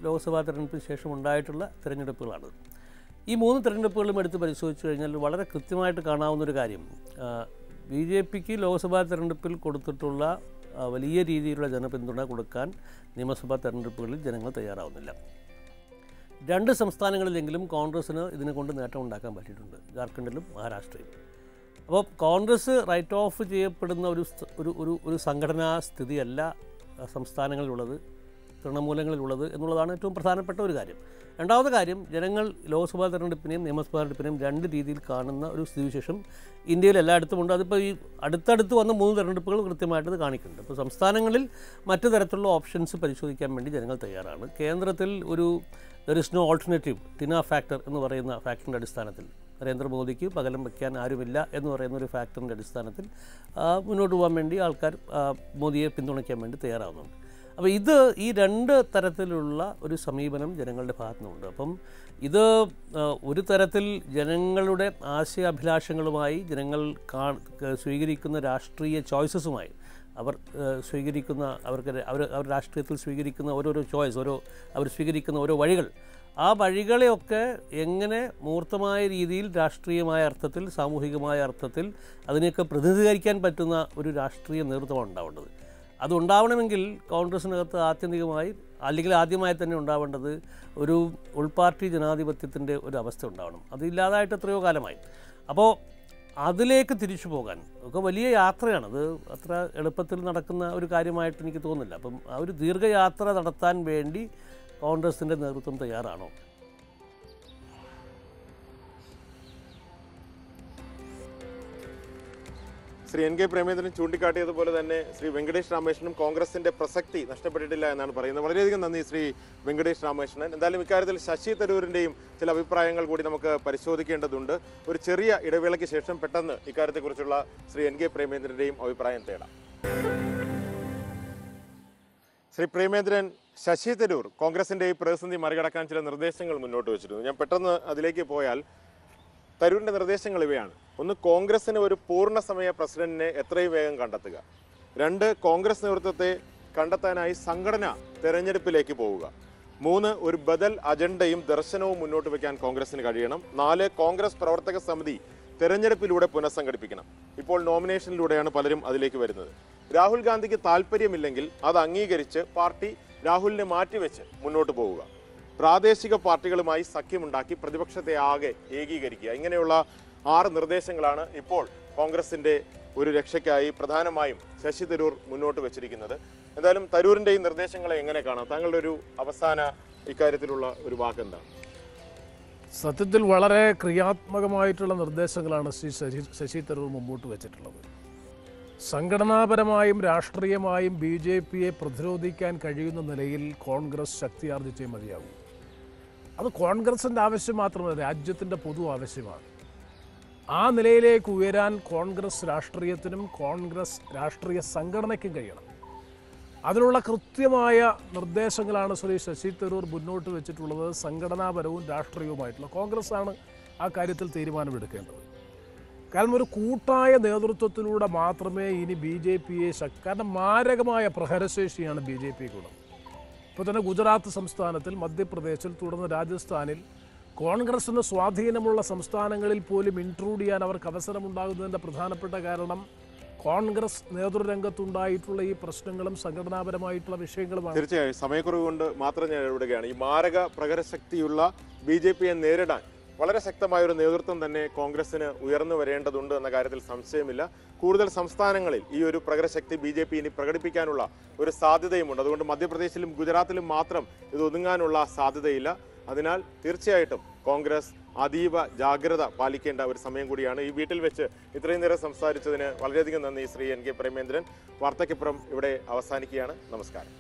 ലോക്സഭാ തിരഞ്ഞെടുപ്പിന് ശേഷം ഉണ്ടായിട്ടുള്ള തിരഞ്ഞെടുപ്പുകളാണ്. ഈ മൂന്ന് തിരഞ്ഞെടുപ്പുകളും എടുത്ത് പരിശോധിച്ചു കഴിഞ്ഞാൽ വളരെ കൃത്യമായിട്ട് കാണാവുന്നൊരു കാര്യം ബി ജെ പിക്ക് ലോക്സഭാ തിരഞ്ഞെടുപ്പിൽ കൊടുത്തിട്ടുള്ള വലിയ രീതിയിലുള്ള ജനപിന്തുണ കൊടുക്കാൻ നിയമസഭാ തെരഞ്ഞെടുപ്പുകളിൽ ജനങ്ങൾ തയ്യാറാവുന്നില്ല. രണ്ട് സംസ്ഥാനങ്ങളിലെങ്കിലും കോൺഗ്രസ്സിന് ഇതിനെ കൊണ്ട് നേട്ടം ഉണ്ടാക്കാൻ പറ്റിയിട്ടുണ്ട് ജാർഖണ്ഡിലും മഹാരാഷ്ട്രയിലും. അപ്പോൾ കോൺഗ്രസ് റൈറ്റ് ഓഫ് ചെയ്യപ്പെടുന്ന ഒരു ഒരു ഒരു ഒരു സംഘടനാ സ്ഥിതിയല്ല സംസ്ഥാനങ്ങളിലുള്ളത് തൃണമൂലങ്ങളിലുള്ളത് എന്നുള്ളതാണ് ഏറ്റവും പ്രധാനപ്പെട്ട ഒരു കാര്യം. രണ്ടാമത്തെ കാര്യം ജനങ്ങൾ ലോക്സഭാ തെരഞ്ഞെടുപ്പിനെയും നിയമസഭാ തെരഞ്ഞെടുപ്പിനെയും രണ്ട് രീതിയിൽ കാണുന്ന ഒരു സ്ഥിതിവിശേഷം ഇന്ത്യയിൽ എല്ലായിടത്തും ഉണ്ട്. അതിപ്പോൾ ഈ അടുത്തടുത്ത് വന്ന മൂന്ന് തെരഞ്ഞെടുപ്പുകൾ കൃത്യമായിട്ട് കാണിക്കുന്നുണ്ട്. അപ്പോൾ സംസ്ഥാനങ്ങളിൽ മറ്റു തരത്തിലുള്ള ഓപ്ഷൻസ് പരിശോധിക്കാൻ വേണ്ടി ജനങ്ങൾ തയ്യാറാണ്. കേന്ദ്രത്തിൽ ഒരു there is no alternative TINA factor എന്ന് പറയുന്ന ഫാക്ടറിന്റെ അടിസ്ഥാനത്തിൽ. നരേന്ദ്രമോദിക്ക് പകലം വയ്ക്കാൻ ആരുമില്ല എന്ന് പറയുന്ന ഒരു ഫാക്ടറിന്റെ അടിസ്ഥാനത്തിൽ മുന്നോട്ട് പോകാൻ വേണ്ടി ആൾക്കാർ മോദിയെ പിന്തുണയ്ക്കാൻ വേണ്ടി തയ്യാറാവുന്നുണ്ട്. അപ്പോൾ ഇത് ഈ രണ്ട് തരത്തിലുള്ള ഒരു സമീപനം ജനങ്ങളുടെ ഭാഗത്തു നിന്നുണ്ട് അപ്പം ഇത് ഒരു തരത്തിൽ ജനങ്ങളുടെ ആശയാഭിലാഷങ്ങളുമായി ജനങ്ങൾ കാ സ്വീകരിക്കുന്ന രാഷ്ട്രീയ ചോയ്സസുമായി അവർ സ്വീകരിക്കുന്ന അവർക്ക് അവർ അവർ രാഷ്ട്രീയത്തിൽ സ്വീകരിക്കുന്ന ഓരോരോ ചോയ്സ് ഓരോ അവർ സ്വീകരിക്കുന്ന ഓരോ വഴികൾ ആ വഴികളെയൊക്കെ എങ്ങനെ മൂർത്തമായ രീതിയിൽ രാഷ്ട്രീയമായ അർത്ഥത്തിൽ സാമൂഹികമായ അർത്ഥത്തിൽ അതിനെയൊക്കെ പ്രതിനിധീകരിക്കാൻ പറ്റുന്ന ഒരു രാഷ്ട്രീയ നേതൃത്വമാണ് ഉണ്ടാവേണ്ടത്. അതുണ്ടാവണമെങ്കിൽ കോൺഗ്രസിനകത്ത് ആത്യന്തികമായി അല്ലെങ്കിൽ ആദ്യമായി തന്നെ ഉണ്ടാവേണ്ടത് ഒരു ഉൾപാർട്ടി ജനാധിപത്യത്തിന്റെ ഒരു അവസ്ഥ ഉണ്ടാവണം. അതില്ലാതായിട്ട് എത്രയോ കാലമായി. അപ്പോൾ അതിലേക്ക് തിരിച്ചു പോകാൻ ഒക്കെ വലിയ യാത്രയാണ്. അത് അത്ര എളുപ്പത്തിൽ നടക്കുന്ന ഒരു കാര്യമായിട്ട് എനിക്ക് തോന്നുന്നില്ല. അപ്പം ആ ഒരു ദീർഘയാത്ര നടത്താൻ വേണ്ടി കോൺഗ്രസിന്റെ നേതൃത്വം തയ്യാറാണോ? ശ്രീ എൻ കെ പ്രേമേന്ദ്രൻ ചൂണ്ടിക്കാട്ടിയതുപോലെ തന്നെ ശ്രീ വെങ്കടേഷ് രാമകൃഷ്ണനും കോൺഗ്രസിന്റെ പ്രസക്തി നഷ്ടപ്പെട്ടിട്ടില്ല എന്നാണ് പറയുന്നത്. വളരെയധികം നന്ദി ശ്രീ വെങ്കടേഷ് രാമകൃഷ്ണൻ. എന്തായാലും ഇക്കാര്യത്തിൽ ശശി തരൂരിന്റെയും ചില അഭിപ്രായങ്ങൾ കൂടി നമുക്ക് പരിശോധിക്കേണ്ടതുണ്ട്. ഒരു ചെറിയ ഇടവേളയ്ക്ക് ശേഷം പെട്ടെന്ന് ഇക്കാര്യത്തെക്കുറിച്ചുള്ള ശ്രീ എൻ കെ പ്രേമേന്ദ്രന്റെയും അഭിപ്രായം തേടാം. ശ്രീ പ്രേമേന്ദ്രൻ ശശി തരൂർ കോൺഗ്രസിന്റെ ഈ പ്രതിസന്ധി മറികടക്കാൻ ചില നിർദ്ദേശങ്ങൾ മുന്നോട്ട് വെച്ചിരുന്നു. ഞാൻ പെട്ടെന്ന് അതിലേക്ക് പോയാൽ തരൂരിന്റെ നിർദ്ദേശങ്ങൾ ഇവയാണ്. ഒന്ന് കോൺഗ്രസിന് ഒരു പൂർണ സമയ പ്രസിഡന്റിനെ എത്രയും വേഗം കണ്ടെത്തുക. രണ്ട് കോൺഗ്രസ് നേതൃത്വത്തെ കണ്ടെത്താനായി സംഘടന തെരഞ്ഞെടുപ്പിലേക്ക് പോവുക. മൂന്ന് ഒരു ബദൽ അജണ്ടയും ദർശനവും മുന്നോട്ട് വയ്ക്കാൻ കോൺഗ്രസിന് കഴിയണം. നാല് കോൺഗ്രസ് പ്രവർത്തക സമിതി തെരഞ്ഞെടുപ്പിലൂടെ പുനഃസംഘടിപ്പിക്കണം. ഇപ്പോൾ നോമിനേഷനിലൂടെയാണ് പലരും അതിലേക്ക് വരുന്നത്. രാഹുൽ ഗാന്ധിക്ക് താല്പര്യമില്ലെങ്കിൽ അത് അംഗീകരിച്ച് പാർട്ടി രാഹുലിനെ മാറ്റിവെച്ച് മുന്നോട്ട് പോവുക. പ്രാദേശിക പാർട്ടികളുമായി സഖ്യമുണ്ടാക്കി പ്രതിപക്ഷത്തെ ആകെ ഏകീകരിക്കുക. ഇങ്ങനെയുള്ള ആറ് നിർദ്ദേശങ്ങളാണ് ഇപ്പോൾ കോൺഗ്രസിന്റെ ഒരു രക്ഷയ്ക്കായി പ്രധാനമായും ശശി തരൂർ മുന്നോട്ട് വെച്ചിരിക്കുന്നത്. എന്തായാലും തരൂരിന്റെ ഈ നിർദ്ദേശങ്ങളെ എങ്ങനെ കാണാം? താങ്കളുടെ ഒരു അവസാന ഇക്കാര്യത്തിലുള്ള ഒരു വാക്ക് വാക്കെന്താണ്? സത്യത്തിൽ വളരെ ക്രിയാത്മകമായിട്ടുള്ള നിർദ്ദേശങ്ങളാണ് ശ്രീ ശശി ശശി തരൂർ മുമ്പോട്ട് വെച്ചിട്ടുള്ളത്. സംഘടനാപരമായും രാഷ്ട്രീയമായും ബി ജെ പിയെ പ്രതിരോധിക്കാൻ കഴിയുന്ന നിലയിൽ കോൺഗ്രസ് ശക്തിയാർജിച്ചേ മതിയാകും. അത് കോൺഗ്രസിന്റെ ആവശ്യം മാത്രമല്ല രാജ്യത്തിന്റെ പൊതു ആവശ്യമാണ്. ആ നിലയിലേക്ക് ഉയരാൻ കോൺഗ്രസ് രാഷ്ട്രീയത്തിനും കോൺഗ്രസ് രാഷ്ട്രീയ സംഘടനയ്ക്കും കഴിയണം. അതിനുള്ള കൃത്യമായ നിർദ്ദേശങ്ങളാണ് ശ്രീ ശശി തരൂർ മുന്നോട്ട് വെച്ചിട്ടുള്ളത്. സംഘടനാപരവും രാഷ്ട്രീയവുമായിട്ടുള്ള കോൺഗ്രസ്സാണ് ആ കാര്യത്തിൽ തീരുമാനമെടുക്കേണ്ടത്. കാരണം ഒരു കൂട്ടായ നേതൃത്വത്തിലൂടെ മാത്രമേ ഇനി ബി ജെ പിയെ കാരണം മാരകമായ പ്രഹരശേഷിയാണ് ബി ജെ പിക്കുള്ളത് ഇപ്പോൾ തന്നെ ഗുജറാത്ത് സംസ്ഥാനത്തിൽ മധ്യപ്രദേശിൽ തുടർന്ന് രാജസ്ഥാനിൽ കോൺഗ്രസിന് സ്വാധീനമുള്ള സംസ്ഥാനങ്ങളിൽ പോലും ഇൻട്രൂഡ് ചെയ്യാൻ അവർക്ക് അവസരമുണ്ടാകുന്നതിന്റെ പ്രധാനപ്പെട്ട കാരണം കോൺഗ്രസ് നേതൃരംഗത്തുണ്ടായിട്ടുള്ള ഈ പ്രശ്നങ്ങളും സംഘടനാപരമായിട്ടുള്ള വിഷയങ്ങളും തീർച്ചയായും സമയക്കുറവ് കൊണ്ട് മാത്രം ഞാൻ ഇടപെടുകയാണ് ഈ മാരക പ്രകരശക്തിയുള്ള ബി ജെ പിയെ നേരിടാൻ വളരെ ശക്തമായ ഒരു നേതൃത്വം തന്നെ കോൺഗ്രസിന് ഉയർന്നു വരേണ്ടതുണ്ട് എന്ന കാര്യത്തിൽ സംശയമില്ല. കൂടുതൽ സംസ്ഥാനങ്ങളിൽ ഈ ഒരു പ്രകരശക്തി ബി ജെ പി ഇനി പ്രകടിപ്പിക്കാനുള്ള ഒരു സാധ്യതയുമുണ്ട്. അതുകൊണ്ട് മധ്യപ്രദേശിലും ഗുജറാത്തിലും മാത്രം ഇത് ഒതുങ്ങാനുള്ള സാധ്യതയില്ല. അതിനാൽ തീർച്ചയായിട്ടും കോൺഗ്രസ് അതീവ ജാഗ്രത പാലിക്കേണ്ട ഒരു സമയം കൂടിയാണ്. ഈ വീട്ടിൽ വെച്ച് ഇത്രയും നേരം സംസാരിച്ചതിന് വളരെയധികം നന്ദി ശ്രീ എൻ കെ പ്രേമേന്ദ്രൻ. വാർത്തയ്ക്കപ്പുറം ഇവിടെ അവസാനിക്കുകയാണ്. നമസ്കാരം.